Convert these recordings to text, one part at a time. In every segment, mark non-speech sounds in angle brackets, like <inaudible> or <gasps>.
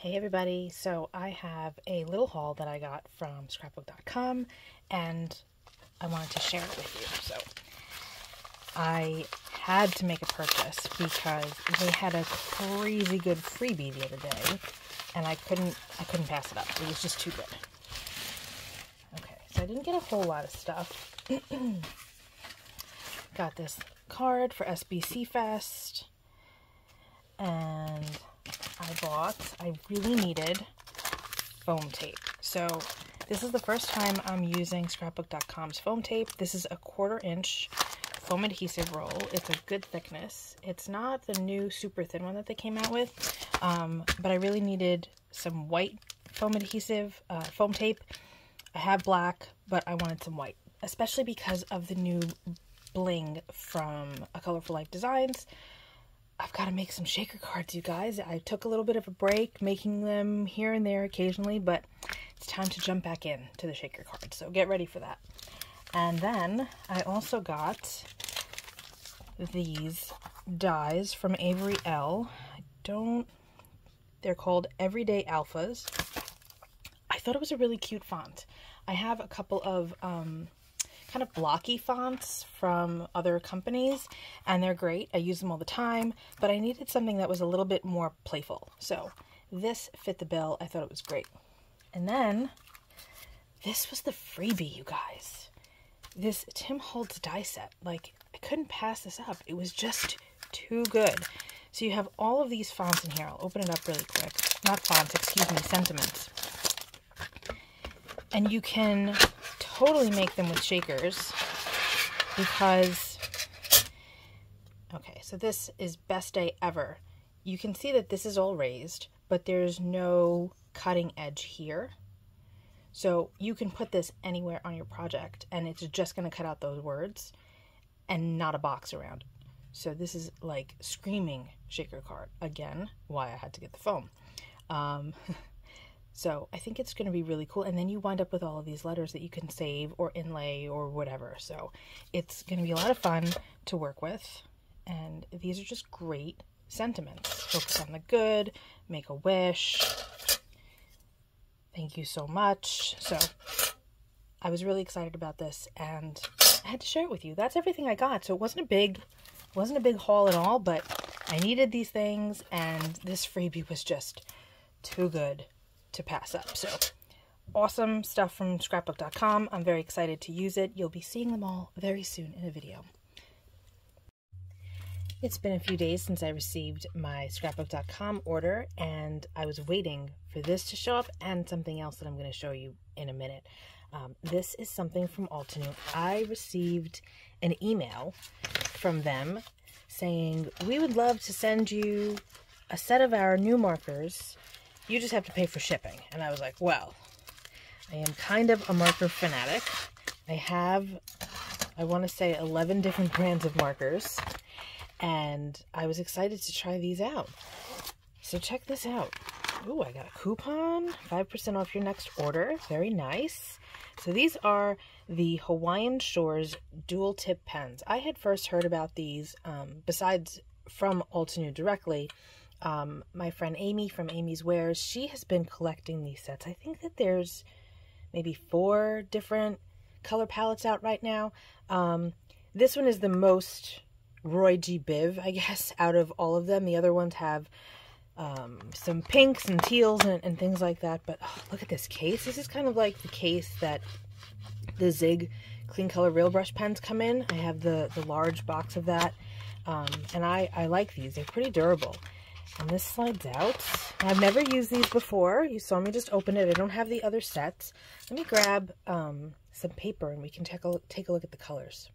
Hey everybody, so I have a little haul that I got from scrapbook.com and I wanted to share it with you. So I had to make a purchase because they had a crazy good freebie the other day and I couldn't I couldn't pass it up. It was just too good. Okay, so I didn't get a whole lot of stuff. <clears throat> got this card for SBC Fest and I bought, I really needed foam tape. So this is the first time I'm using scrapbook.com's foam tape. This is a quarter inch foam adhesive roll. It's a good thickness. It's not the new super thin one that they came out with, um, but I really needed some white foam adhesive, uh, foam tape. I have black, but I wanted some white, especially because of the new bling from A Colorful Life Designs. I've got to make some shaker cards, you guys. I took a little bit of a break making them here and there occasionally, but it's time to jump back in to the shaker cards. So get ready for that. And then I also got these dies from Avery Elle. I don't, they're called Everyday Alphas. I thought it was a really cute font. I have a couple of um, kind of blocky fonts from other companies and they're great. I use them all the time, but I needed something that was a little bit more playful. So this fit the bill. I thought it was great. And then this was the freebie, you guys. This Tim Holtz die set. Like, I couldn't pass this up. It was just too good. So you have all of these fonts in here. I'll open it up really quick. Not fonts, excuse me, sentiments. And you can totally make them with shakers because, okay, so this is best day ever. You can see that this is all raised, but there's no cutting edge here. So you can put this anywhere on your project and it's just going to cut out those words and not a box around. So this is like screaming shaker card. Again, why I had to get the foam. Um, <laughs> So I think it's going to be really cool. And then you wind up with all of these letters that you can save or inlay or whatever. So it's going to be a lot of fun to work with. And these are just great sentiments. Focus on the good, make a wish. Thank you so much. So I was really excited about this and I had to share it with you. That's everything I got. So it wasn't a big wasn't a big haul at all, but I needed these things and this freebie was just too good to pass up. So awesome stuff from scrapbook.com. I'm very excited to use it. You'll be seeing them all very soon in a video. It's been a few days since I received my scrapbook.com order and I was waiting for this to show up and something else that I'm going to show you in a minute. Um, this is something from Altenew. I received an email from them saying, we would love to send you a set of our new markers you just have to pay for shipping. And I was like, well, I am kind of a marker fanatic. I have, I want to say 11 different <laughs> brands of markers. And I was excited to try these out. So check this out. Ooh, I got a coupon. 5% off your next order. Very nice. So these are the Hawaiian Shores dual tip pens. I had first heard about these, um, besides from Altenew directly, um, my friend Amy from Amy's Wares, she has been collecting these sets. I think that there's maybe four different color palettes out right now. Um, this one is the most Roy G. Biv, I <laughs> guess, out of all of them. The other ones have um, some pinks and teals and, and things like that. But oh, look at this case. This is kind of like the case that the Zig Clean Color Real Brush pens come in. I have the, the large box of that. Um, and I, I like these. They're pretty durable. And this slides out. I've never used these before. You saw me just open it. I don't have the other sets. Let me grab um, some paper and we can take a, take a look at the colors.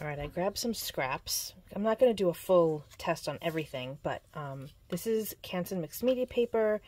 All right, I grabbed some scraps. I'm not going to do a full test on everything, but um, this is Canson Mixed Media paper.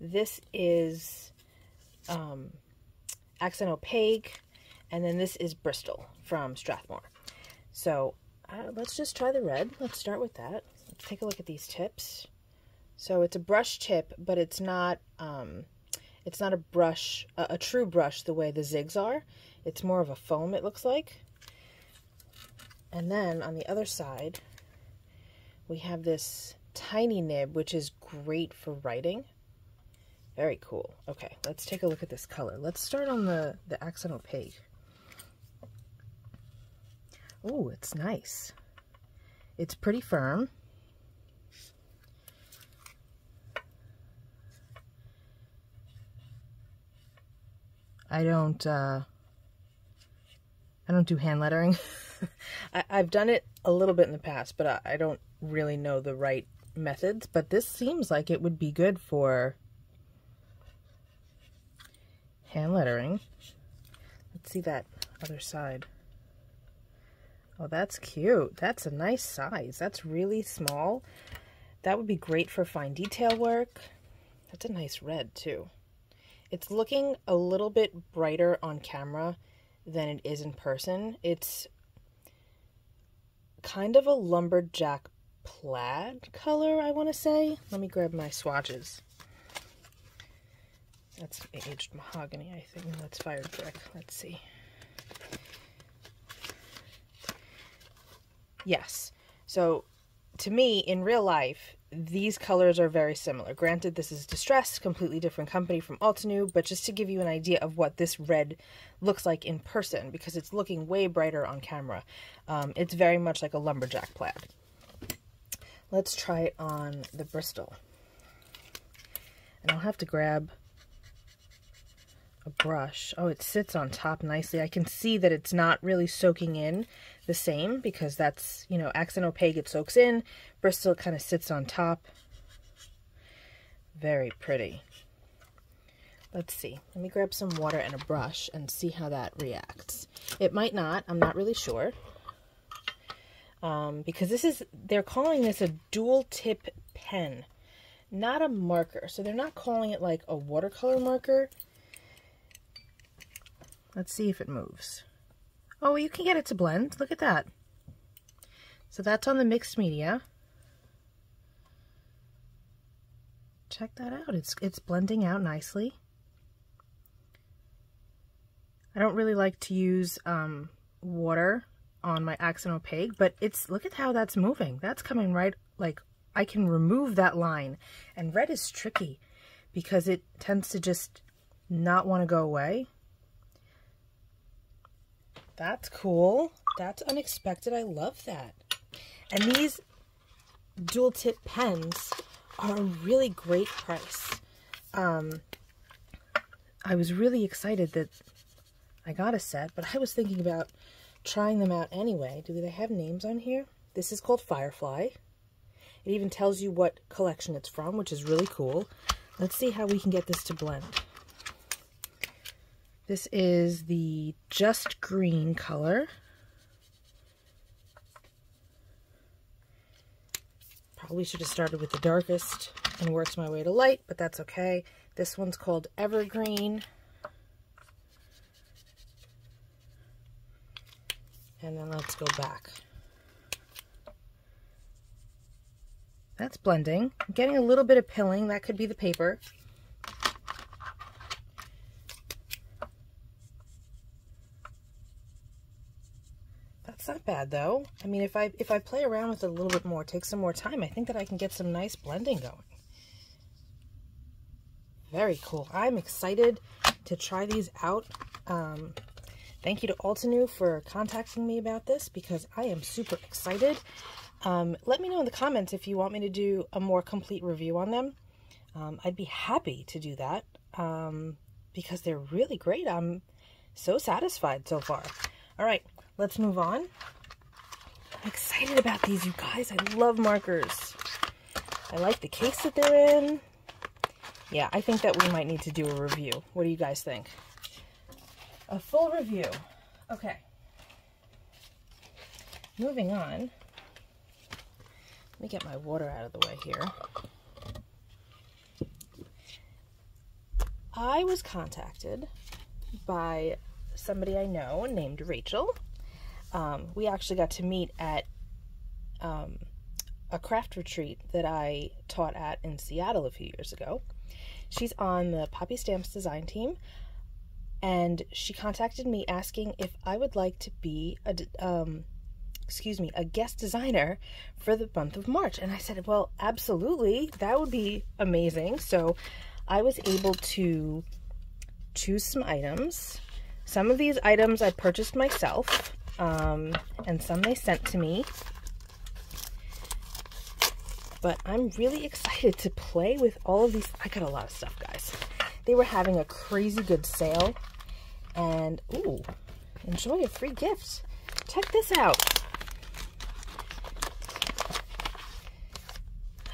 This is um, Accent Opaque, and then this is Bristol from Strathmore. So uh, let's just try the red. Let's start with that take a look at these tips. So it's a brush tip, but it's not um, it's not a brush, a, a true brush the way the zigs are. It's more of a foam, it looks like. And then on the other side, we have this tiny nib, which is great for writing. Very cool. Okay, let's take a look at this color. Let's start on the, the accent opaque. Oh, it's nice. It's pretty firm. I don't, uh, I don't do hand lettering. <laughs> I, have done it a little bit in the past, but I, I don't really know the right methods. But this seems like it would be good for hand lettering. Let's see that other side. Oh, that's cute. That's a nice size. That's really small. That would be great for fine detail work. That's a nice red, too. It's looking a little bit brighter on camera than it is in person. It's kind of a lumberjack plaid color, I want to say. Let me grab my swatches. That's aged mahogany, I think. that's fired brick. Let's see. Yes. So, to me, in real life, these colors are very similar. Granted, this is Distress, completely different company from Altenew, but just to give you an idea of what this red looks like in person, because it's looking way brighter on camera. Um, it's very much like a lumberjack plaid. Let's try it on the Bristol. And I'll have to grab a brush. Oh, it sits on top nicely. I can see that it's not really soaking in the same because that's, you know, accent opaque, it soaks in. Bristol kind of sits on top. Very pretty. Let's see. Let me grab some water and a brush and see how that reacts. It might not. I'm not really sure. Um, because this is, they're calling this a dual tip pen, not a marker. So they're not calling it like a watercolor marker. Let's see if it moves. Oh, you can get it to blend. Look at that. So that's on the mixed media. Check that out. It's it's blending out nicely. I don't really like to use um, water on my accent opaque, but it's, look at how that's moving. That's coming right, like, I can remove that line. And red is tricky because it tends to just not want to go away. That's cool. That's unexpected. I love that. And these dual tip pens are a really great price. Um, I was really excited that I got a set, but I was thinking about trying them out anyway. Do they have names on here? This is called Firefly. It even tells you what collection it's from, which is really cool. Let's see how we can get this to blend. This is the Just Green color. Probably should have started with the darkest and worked my way to light, but that's okay. This one's called Evergreen. And then let's go back. That's blending. I'm getting a little bit of pilling. That could be the paper. That's bad though. I mean, if I if I play around with it a little bit more, take some more time, I think that I can get some nice blending going. Very cool. I'm excited to try these out. Um, thank you to Altenew for contacting me about this because I am super excited. Um, let me know in the comments if you want me to do a more complete review on them. Um, I'd be happy to do that um, because they're really great. I'm so satisfied so far. All right, let's move on. I'm excited about these, you guys. I love markers. I like the case that they're in. Yeah, I think that we might need to do a review. What do you guys think? A full review. Okay. Moving on. Let me get my water out of the way here. I was contacted by somebody I know named Rachel. Um, we actually got to meet at um, a craft retreat that I taught at in Seattle a few years ago. She's on the Poppystamps design team, and she contacted me asking if I would like to be a, um, excuse me, a guest designer for the month of March. And I said, well, absolutely, that would be amazing. So I was able to choose some items. Some of these items I purchased myself, um, and some they sent to me. But I'm really excited to play with all of these. I got a lot of stuff, guys. They were having a crazy good sale. And, ooh, enjoy a free gift. Check this out.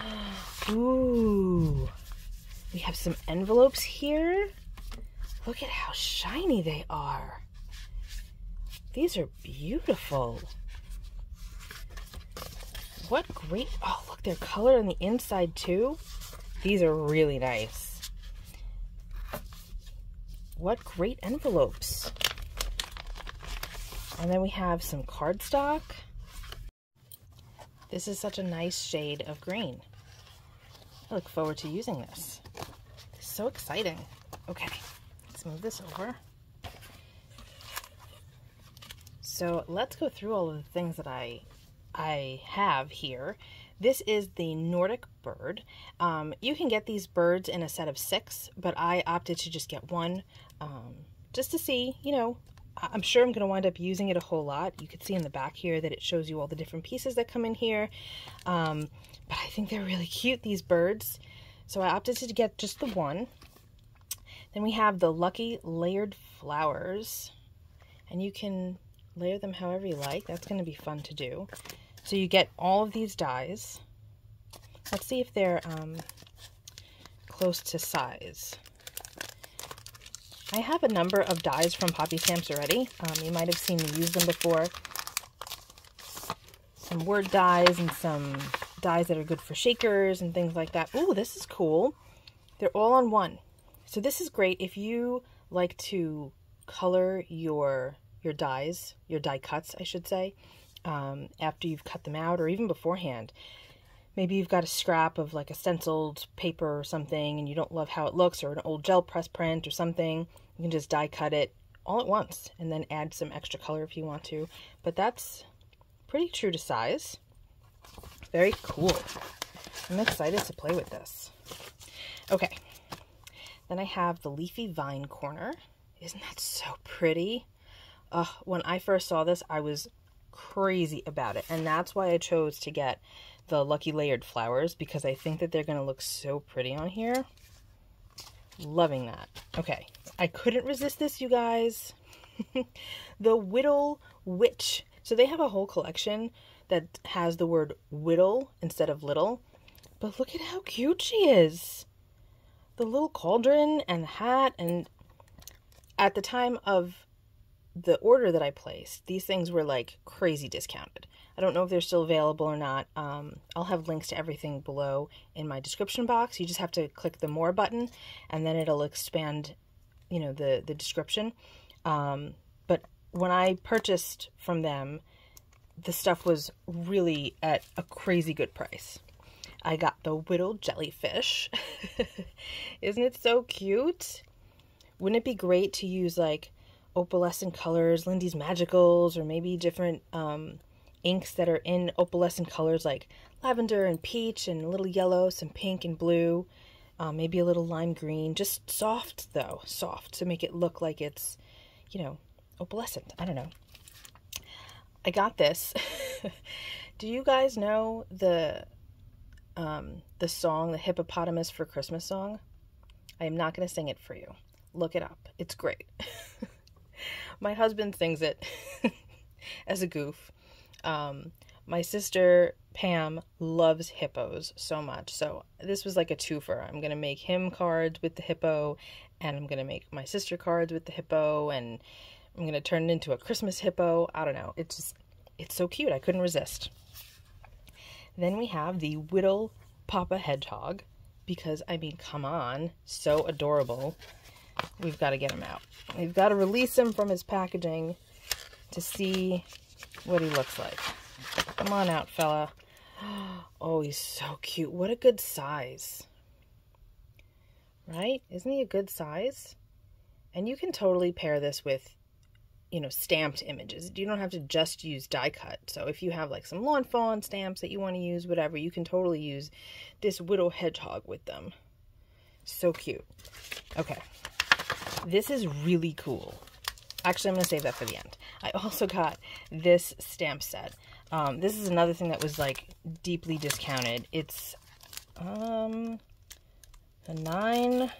<sighs> Ooh, we have some envelopes here. Look at how shiny they are. These are beautiful. What great, oh look, they're colored on the inside too. These are really nice. What great envelopes. And then we have some cardstock. This is such a nice shade of green. I look forward to using this. So exciting. Okay, let's move this over. So let's go through all of the things that I I have here. This is the Nordic bird. Um, you can get these birds in a set of six, but I opted to just get one um, just to see, you know, I'm sure I'm going to wind up using it a whole lot. You can see in the back here that it shows you all the different pieces that come in here. Um, but I think they're really cute, these birds. So I opted to get just the one. Then we have the Lucky Layered Flowers. And you can layer them however you like. That's going to be fun to do. So you get all of these dies. Let's see if they're um, close to size. I have a number of dies from Poppystamps already. Um, you might have seen me use them before. Some word dies and some dies that are good for shakers and things like that. Ooh, this is cool. They're all on one. So this is great if you like to color your your dies, your die cuts, I should say, um, after you've cut them out or even beforehand. Maybe you've got a scrap of like a stenciled paper or something and you don't love how it looks or an old gel press print or something. You can just die cut it all at once and then add some extra color if you want to. But that's pretty true to size. Very cool. I'm excited to play with this. Okay. Then I have the Leafy Vine Corner. Isn't that so pretty? Uh, when I first saw this, I was crazy about it. And that's why I chose to get the Lucky Layered Flowers because I think that they're going to look so pretty on here. Loving that. Okay. I couldn't resist this, you guys. <laughs> the Whittle Witch. So they have a whole collection that has the word whittle instead of little. But look at how cute she is. The little cauldron and the hat. And at the time of the order that I placed, these things were like crazy discounted. I don't know if they're still available or not. Um, I'll have links to everything below in my description box. You just have to click the more button and then it'll expand, you know, the, the description. Um, but when I purchased from them, the stuff was really at a crazy good price. I got the Whittle Jellyfish. <laughs> Isn't it so cute? Wouldn't it be great to use like opalescent colors, Lindy's Magicals, or maybe different um, inks that are in opalescent colors like lavender and peach and a little yellow, some pink and blue, um, maybe a little lime green. Just soft though, soft to make it look like it's, you know, opalescent. I don't know. I got this. <laughs> Do you guys know the um, the song, the Hippopotamus for Christmas song? I am not going to sing it for you. Look it up. It's great. <laughs> my husband sings it <laughs> as a goof. Um, my sister Pam loves hippos so much. So this was like a twofer. I'm going to make him cards with the hippo, and I'm going to make my sister cards with the hippo, and I'm going to turn it into a Christmas hippo. I don't know. It's just, it's so cute. I couldn't resist. Then we have the Whittle Papa Hedgehog because, I mean, come on, so adorable. We've got to get him out. We've got to release him from his packaging to see what he looks like. Come on out, fella. <gasps> Oh, he's so cute. What a good size. Right? Isn't he a good size? And you can totally pair this with you know, stamped images. You don't have to just use die cut. So if you have like some lawn fawn stamps that you want to use, whatever, you can totally use this Whittle Hedgehog with them. So cute. Okay. This is really cool. Actually, I'm going to save that for the end. I also got this stamp set. Um, this is another thing that was like deeply discounted. It's um, a nine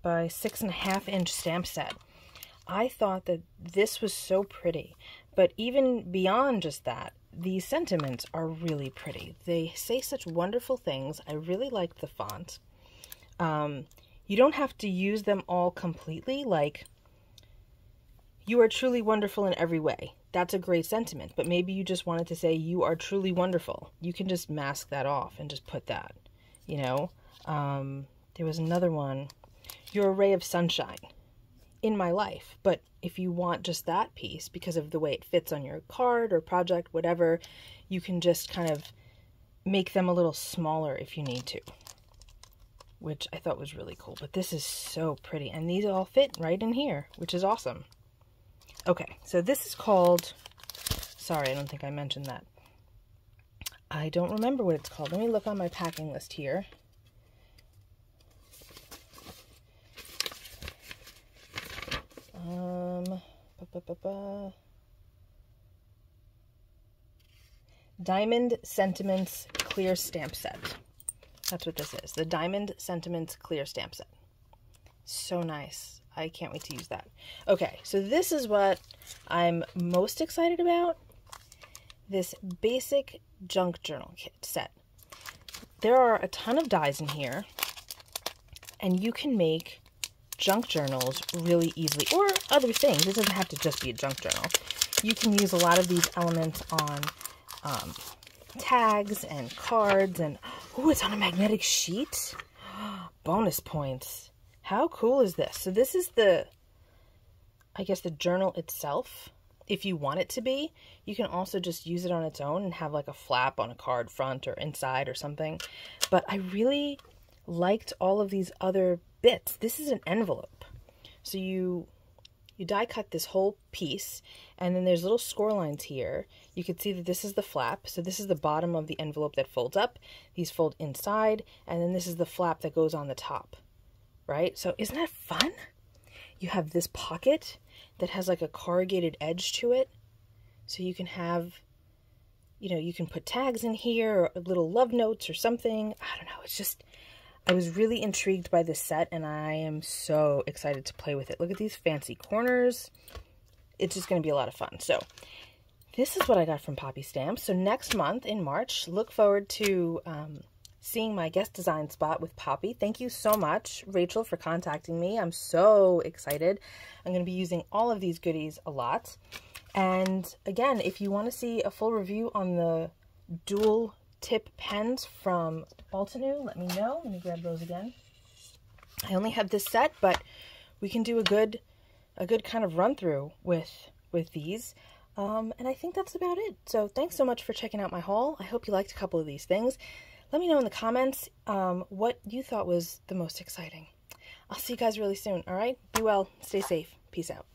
by six and a half inch stamp set. I thought that this was so pretty, but even beyond just that, these sentiments are really pretty. They say such wonderful things. I really like the font. Um, you don't have to use them all completely, like, you are truly wonderful in every way. That's a great sentiment, but maybe you just wanted to say, you are truly wonderful. You can just mask that off and just put that, you know? Um, there was another one, you're a ray of sunshine in my life. But if you want just that piece because of the way it fits on your card or project, whatever, you can just kind of make them a little smaller if you need to, which I thought was really cool. But this is so pretty, and these all fit right in here, which is awesome. Okay, so this is called, sorry, I don't think I mentioned that. I don't remember what it's called. Let me look on my packing list here. Um, ba, ba, ba, Diamond Sentiments Clear Stamp Set. That's what this is. The Diamond Sentiments Clear Stamp Set. So nice. I can't wait to use that. Okay, so this is what I'm most excited about. This basic junk journal kit set. There are a ton of dies in here, and you can make junk journals really easily, or other things. It doesn't have to just be a junk journal. You can use a lot of these elements on um, tags and cards, and oh, it's on a magnetic sheet. <gasps> Bonus points. How cool is this? So this is the, I guess, the journal itself. If you want it to be, you can also just use it on its own and have like a flap on a card front or inside or something. But I really liked all of these other bits. This is an envelope. So you you die cut this whole piece and then there's little score lines here. You can see that this is the flap. So this is the bottom of the envelope that folds up. These fold inside and then this is the flap that goes on the top. Right? So isn't that fun? You have this pocket that has like a corrugated edge to it. So you can have you know, you can put tags in here or little love notes or something. I don't know. It's just I was really intrigued by this set and I am so excited to play with it. Look at these fancy corners. It's just going to be a lot of fun. So this is what I got from Poppystamps. So next month in March, look forward to um, seeing my guest design spot with Poppy. Thank you so much, Rachel, for contacting me. I'm so excited. I'm going to be using all of these goodies a lot. And again, if you want to see a full review on the dual tip pens from Altenew, let me know. Let me grab those again. I only have this set, but we can do a good a good kind of run through with with these. Um, and I think that's about it. So thanks so much for checking out my haul. I hope you liked a couple of these things. Let me know in the comments um, what you thought was the most exciting. I'll see you guys really soon, all right? Be well. Stay safe. Peace out.